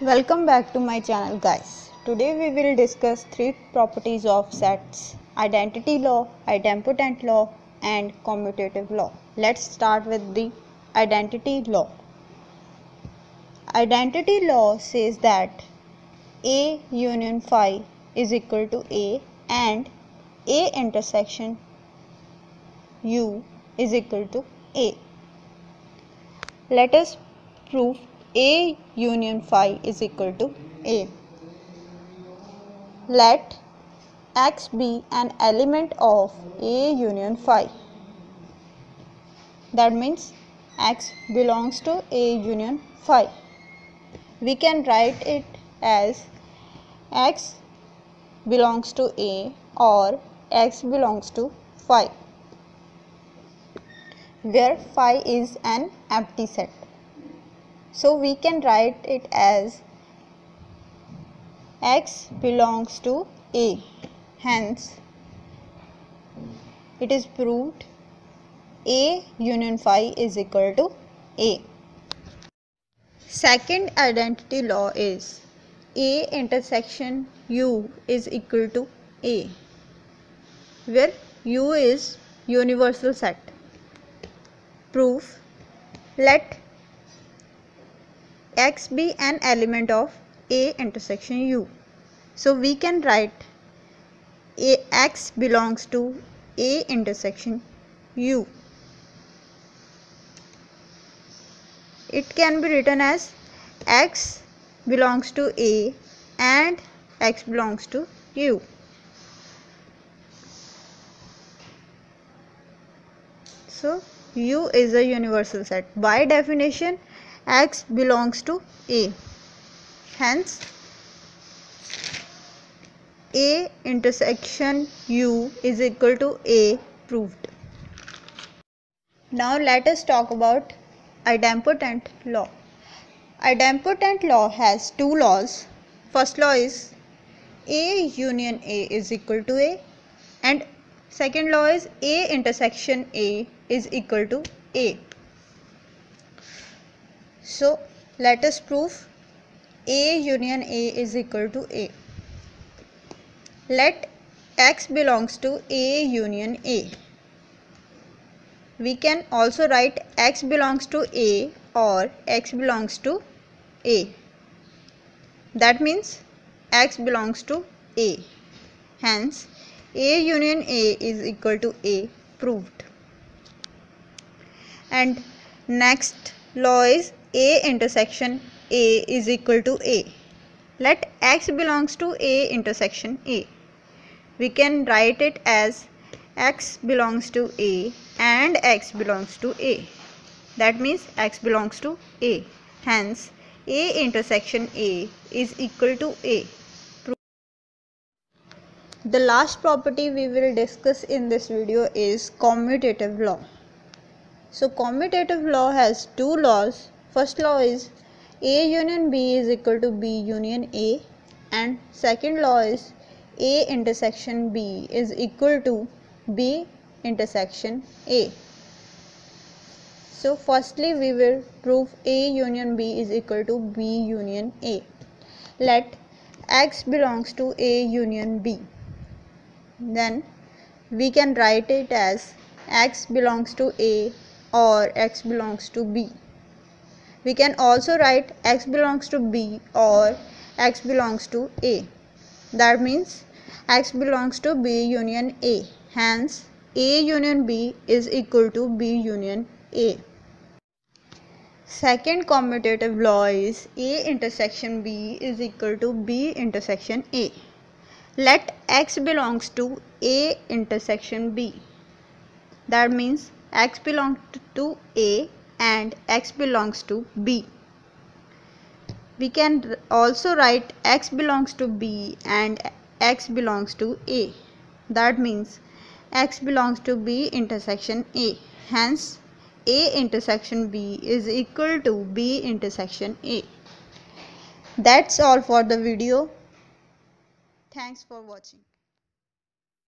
Welcome back to my channel guys. Today we will discuss three properties of sets identity law, idempotent law and commutative law. Let's start with the identity law. Identity law says that A union phi is equal to A and A intersection U is equal to A. Let us prove A union phi is equal to A. Let X be an element of A union phi. That means X belongs to A union phi. We can write it as X belongs to A or X belongs to phi where phi is an empty set. So we can write it as x belongs to A. Hence, it is proved A union phi is equal to A. Second identity law is A intersection U is equal to A, where U is universal set proof let x be an element of a intersection u. So we can write a x belongs to a intersection u. It can be written as x belongs to a and x belongs to u. So U is a universal set. By definition, X belongs to A. Hence, A intersection U is equal to A proved. Now let us talk about idempotent law. Idempotent law has two laws. First law is A union A is equal to A and second law is A intersection A is equal to A. So let us prove A union A is equal to A. Let X belongs to A union A. We can also write X belongs to A or X belongs to A. That means X belongs to A. Hence, A union A is equal to A proved and next law is A intersection A is equal to A. Let X belongs to A intersection A. We can write it as X belongs to A and X belongs to A. That means X belongs to A. Hence, A intersection A is equal to A. The last property we will discuss in this video is commutative law. So commutative law has two laws. First law is A union B is equal to B union A and second law is A intersection B is equal to B intersection A. So firstly we will prove A union B is equal to B union A. Let X belongs to A union B. Then we can write it as X belongs to A or x belongs to b. We can also write x belongs to b or x belongs to a. That means x belongs to b union a. Hence, a union b is equal to b union a. Second commutative law is A intersection B is equal to B intersection A. Let X belongs to A intersection B. That means x belongs to A and x belongs to B. We can also write x belongs to B and x belongs to A. That means x belongs to B intersection A. Hence, A intersection B is equal to B intersection A. That's all for the video. Thanks for watching.